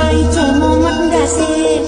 ai cho mô mắt đã xem?